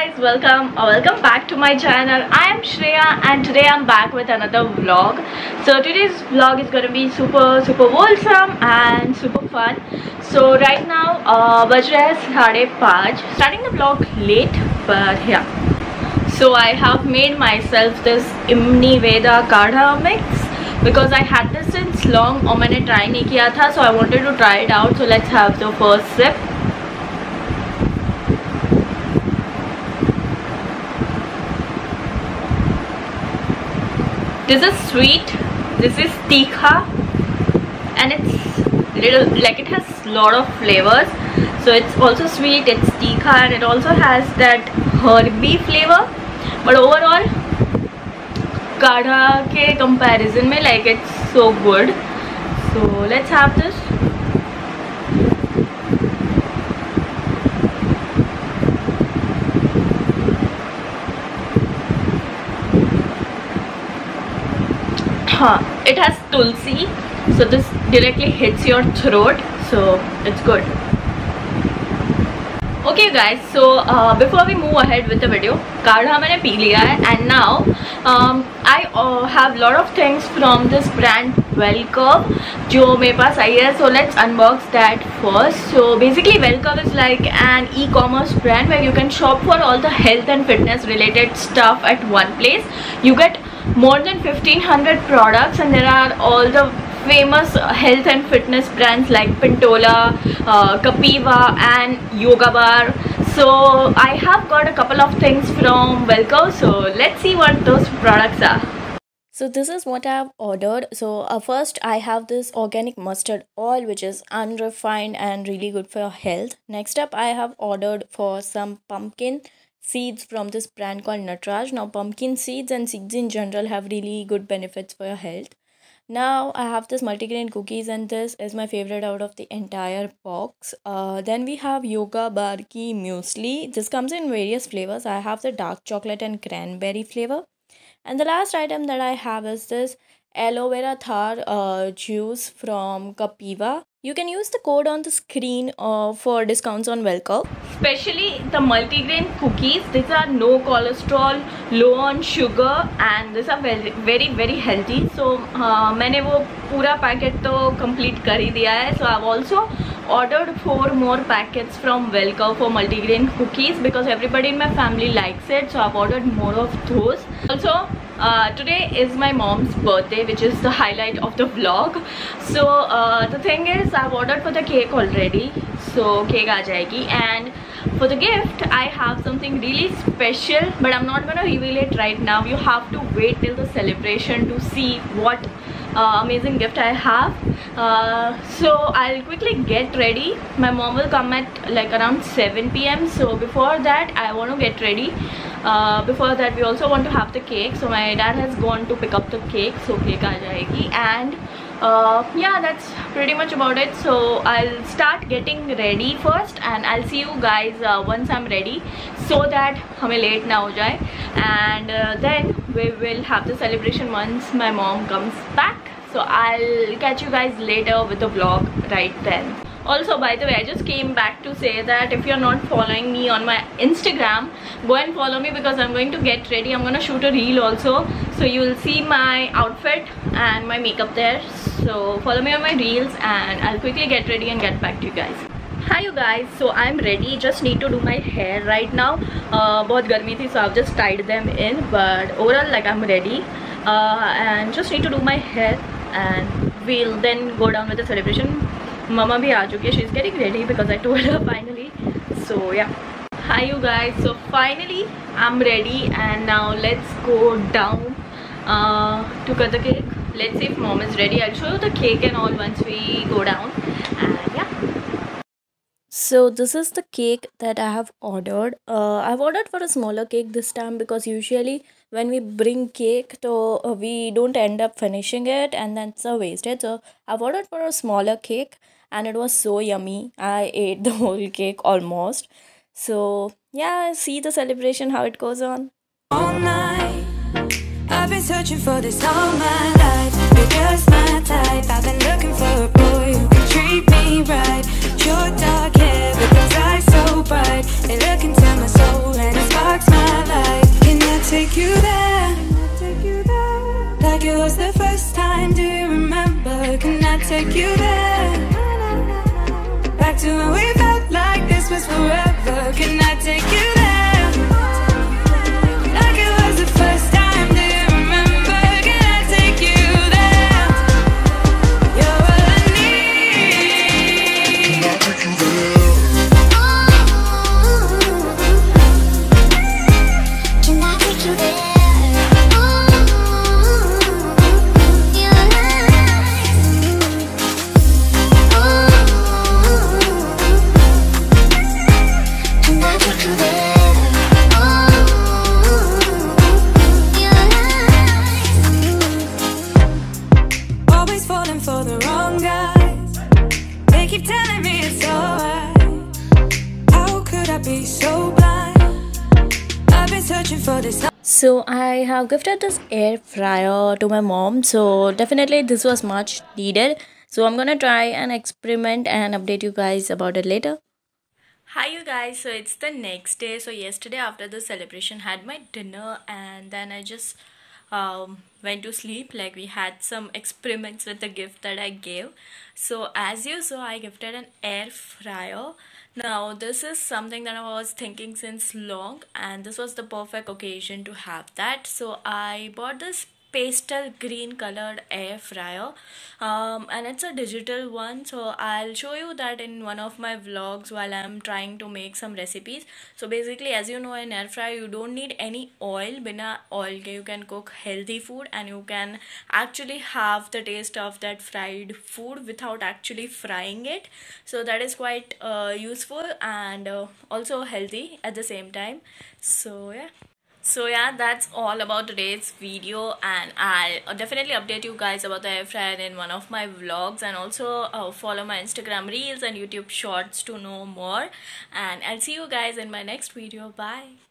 guys welcome or welcome back to my channel i am shreya and today i'm back with another vlog so today's vlog is going to be super super wholesome and super fun so right now uh baj rahe साढ़े पाँच starting the vlog late but yeah so i have made myself this imni veda kadha mix because i had this since long और मैंने try नहीं किया था so i wanted to try it out so let's have the first sip This is sweet. This is tikha. And it's little like it has lot of flavors. So it's also sweet. It's tikha. And it also has that herby flavor. But overall kadha ke comparison mein like it's so good. So let's have this huh. It has tulsi. So this directly hits your throat. So it's good. Okay guys. So uh, before we move ahead with the video kadha maine pee liya hai and now um, I uh, have lot of things from this brand Wellcurve जो मेरे so let's unbox that first so basically Wellcurve is like an e-commerce brand where you can shop for all the health and fitness related stuff at one place you get more than 1500 products and there are all the famous uh, health and fitness brands like Pintola, uh, Kapiva and Yoga Bar. So I have got a couple of things from Welcome. So let's see what those products are. So this is what I have ordered. So uh, first I have this organic mustard oil which is unrefined and really good for your health. Next up I have ordered for some pumpkin seeds from this brand called Nutraj. Now pumpkin seeds and seeds in general have really good benefits for your health. Now I have this multigrain cookies and this is my favorite out of the entire box. Uh, then we have Yoga Bar Ki Muesli. This comes in various flavors. I have the dark chocolate and cranberry flavor and the last item that i have is this aloe vera thar uh, juice from Kapiva. You can use the code on the screen uh, for discounts on Wellcurve. Especially the multigrain cookies. These are no cholesterol, low on sugar and these are very very, very healthy. So, uh, मैंने वो complete कर So, I've also ordered four more packets from Wellcurve for multigrain cookies because everybody in my family likes it. So I've ordered more of those. Also uh, today is my mom's birthday which is the highlight of the vlog so uh, the thing is I've ordered for the cake already so cake jayegi and for the gift I have something really special but I'm not gonna reveal it right now you have to wait till the celebration to see what uh, amazing gift I have. Uh, so I'll quickly get ready. My mom will come at like around 7 p.m. so before that I want to get ready. Uh, before that we also want to have the cake. So my dad has gone to pick up the cake. So cake aa jayegi. And uh, yeah that's pretty much about it. So I'll start getting ready first and I'll see you guys uh, once I'm ready so that hame late na ho and uh, then we will have the celebration once my mom comes back. So I'll catch you guys later with the vlog right then. Also by the way i just came back to say that if you're not following me on my instagram go and follow me because i'm going to get ready. I'm gonna shoot a reel also so you will see my outfit and my makeup there. So follow me on my reels and i'll quickly get ready and get back to you guys. Hi you guys. So i'm ready. Just need to do my hair right now. Uh bahut garmi thi so i've just tied them in but overall like i'm ready. Uh and just need to do my hair and we'll then go down with the celebration. Mama bhi aa she's getting ready because i told her finally. So yeah. Hi you guys. So finally i'm ready and now let's go down uh, to cut the cake let's see if mom is ready i'll show you the cake and all once we go down and yeah So this is the cake that I have ordered. Uh, I've ordered for a smaller cake this time because usually when we bring cake to uh, we don't end up finishing it and that's a wasted. So I've ordered for a smaller cake and it was so yummy. I ate the whole cake almost. So yeah, see the celebration how it goes on. All night, I've been searching for this all my life You're just my type I've been looking for a boy who can treat me right Your dark hair with those eyes so bright They look into my soul and it sparks my life Can I take you there? Like it was the first time, do you remember? Can I take you there? Back to when we felt like this was forever Can I take you there? Always falling for the wrong guys. They keep telling me it's alright. How could I be so blind? I've been searching for this. So I have gifted this air fryer to my mom. So definitely this was much needed. So I'm gonna try and experiment and update you guys about it later. Hi you guys, so it's the next day. So yesterday after the celebration had my dinner and then I just um, went to sleep like we had some experiments with the gift that I gave. So as you saw I gifted an air fryer. Now this is something that I was thinking since long and this was the perfect occasion to have that. So I bought this pastel green colored air fryer. Um, and it's a digital one so I'll show you that in one of my vlogs while I'm trying to make some recipes. So basically as you know in air fryer you don't need any oil. Bina oil you can cook healthy food and you can actually have the taste of that fried food without actually frying it. So that is quite uh, useful and uh, also healthy at the same time. So yeah so yeah that's all about today's video and i'll definitely update you guys about the air fryer in one of my vlogs and also uh, follow my instagram reels and youtube shorts to know more and i'll see you guys in my next video. Bye